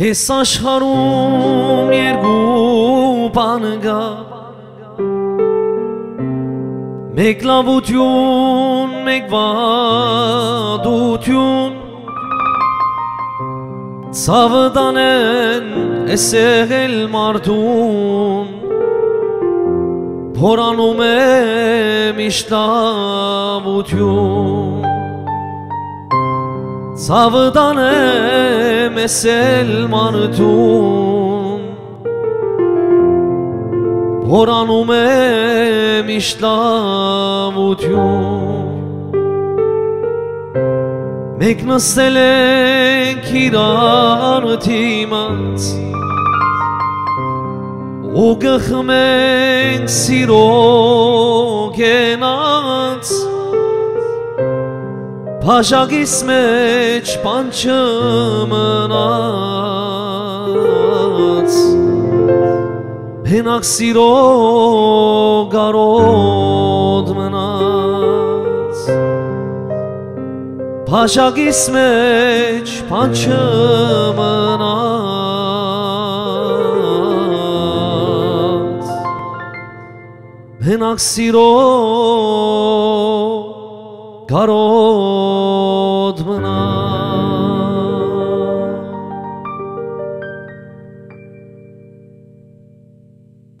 Ես աշխարում երկու բան գա Մեկ լավություն, մեկ վադություն Ցավը դանեն էս եղել մարդուն Փորանում է միշտ լավություն Ցավը դանեմ էս էլ մարդուն Փորանում է միշտ լավություն Մեկ նստել ենք իրար թիմած Փաշագիս մեջ պանչը մնաց Հենակ սիրո գարոտ մնաց Փաշագիս մեջ պանչը մնաց Հենակ սիրո գարոտ մնաց